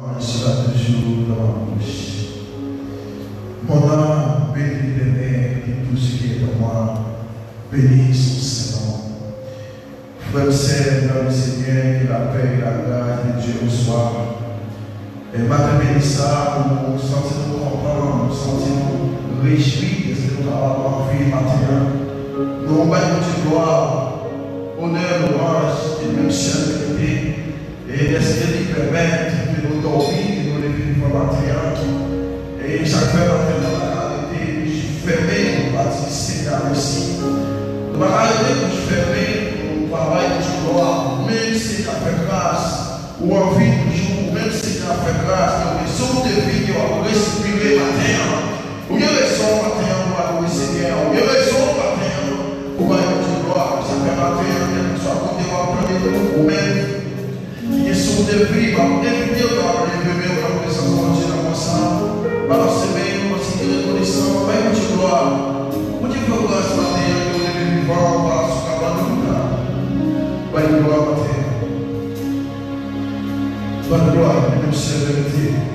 On sera toujours dans ma bouche. Mon âme bénit l'éternel et tout ce qui est en moi. Bénis son Saint-Nom. Frères et sœurs, dans le Seigneur, la paix et la grâce de Dieu soient. Et matin béni ça, pour nous sentir nous comprendre, nous sentir nous réjouir de ce que nous avons envie matin. Nous avons de gloire, honneur, louange et même sainteté. Et de nous dormir, de nous lever pour matin. Et chaque fois dans la réalité, suis fermé pour bâtir Seigneur merci. Nous allons arrêter pour fermer pour travail de gloire, même si as fait grâce, ou envie toujours, même tu as fait grâce, nous raison de vie, va respirer matin. Ou bien raison matin, on va louer Seigneur. Ou bien raison matin, on va louer gloire. Ça fait matin, quel que soit côté, on va prendre ou même. Qui est son de vie, on va inviter, on va lever, on va louer sa volonté dans mon sang. Alors, c'est bien, on va se dire reconnaissant, on va louer gloire. On dit que grâce matin, on va lever vivant, on va se cabanou. Vai matin. Vai gloire, même sévérité. Fala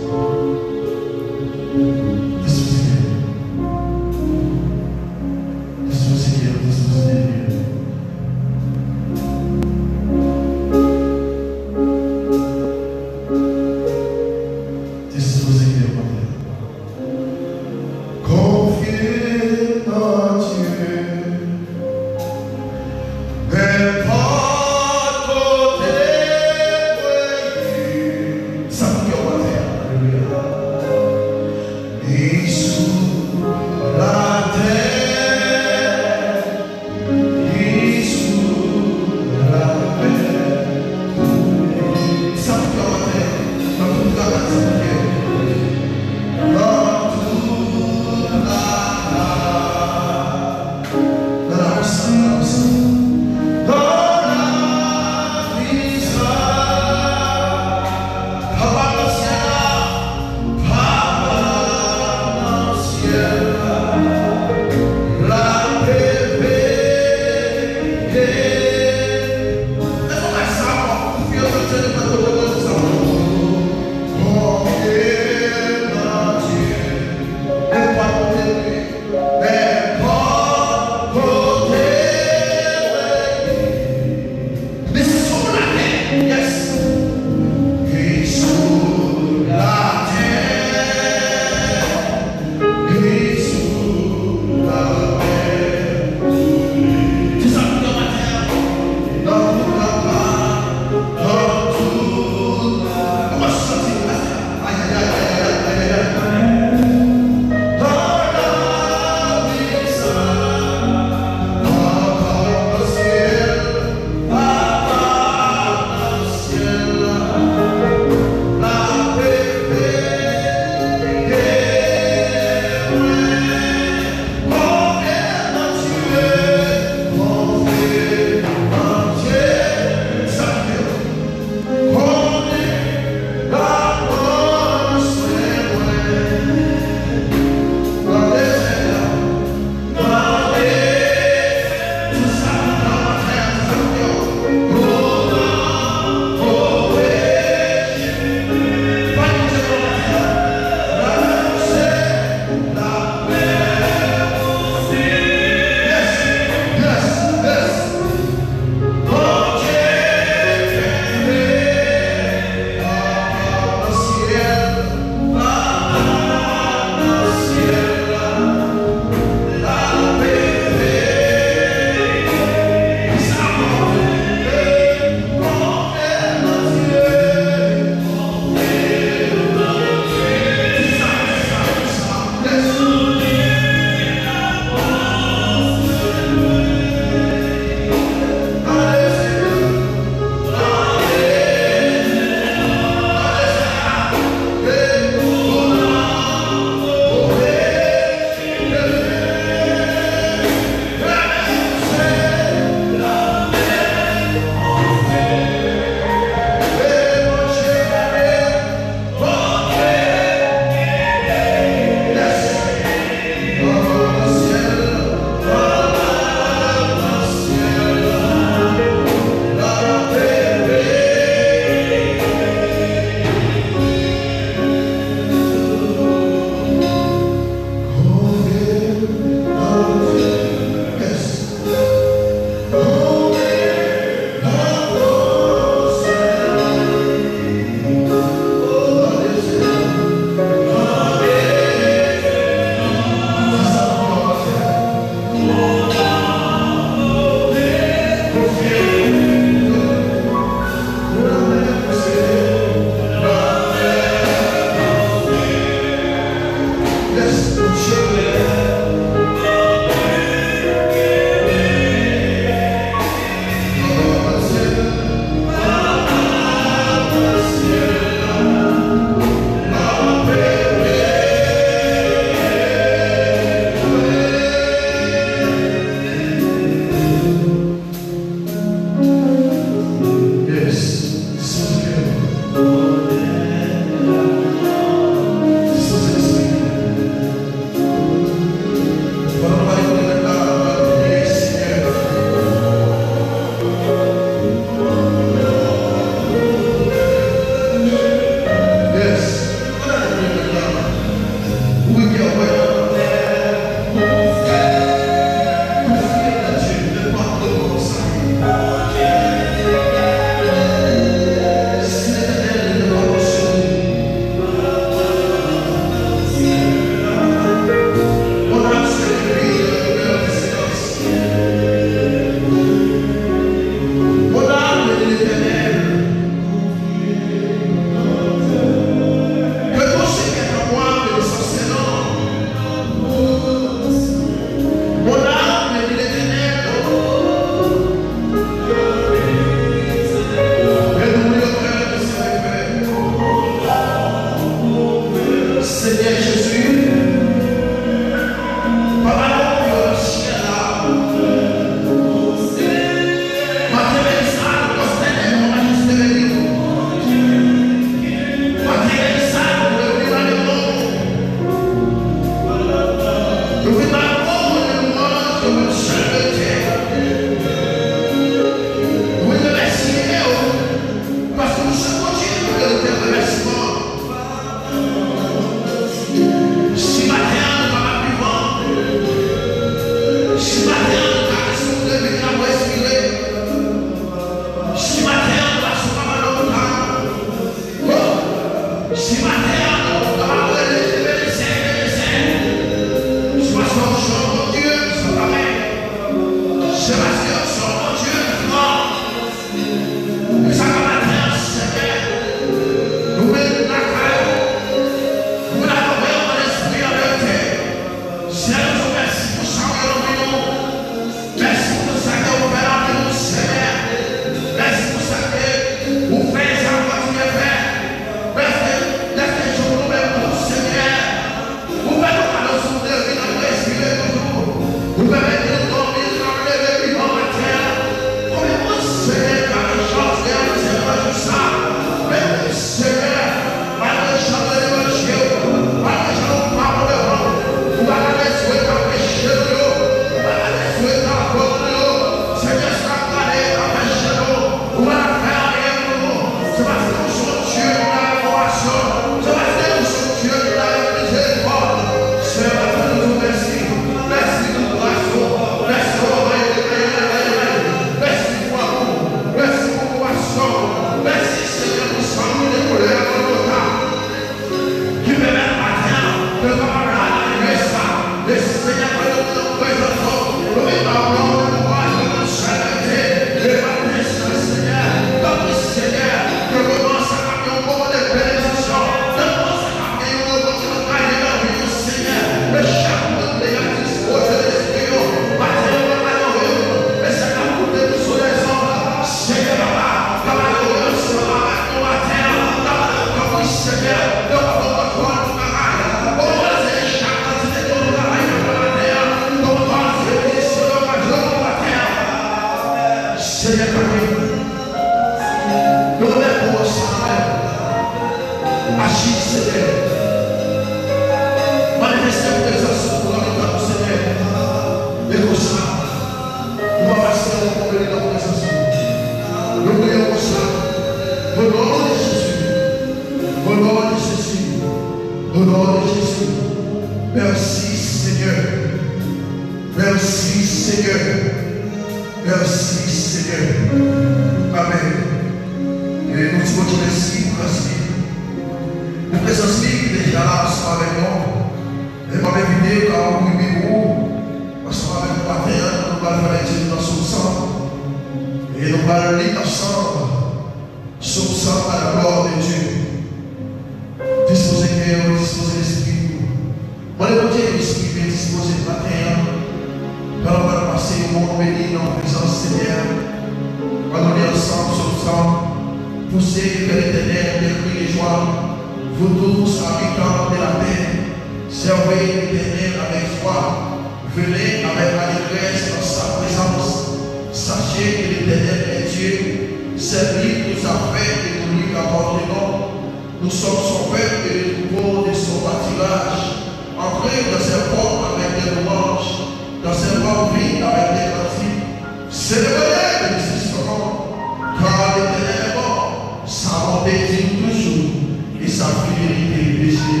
Josi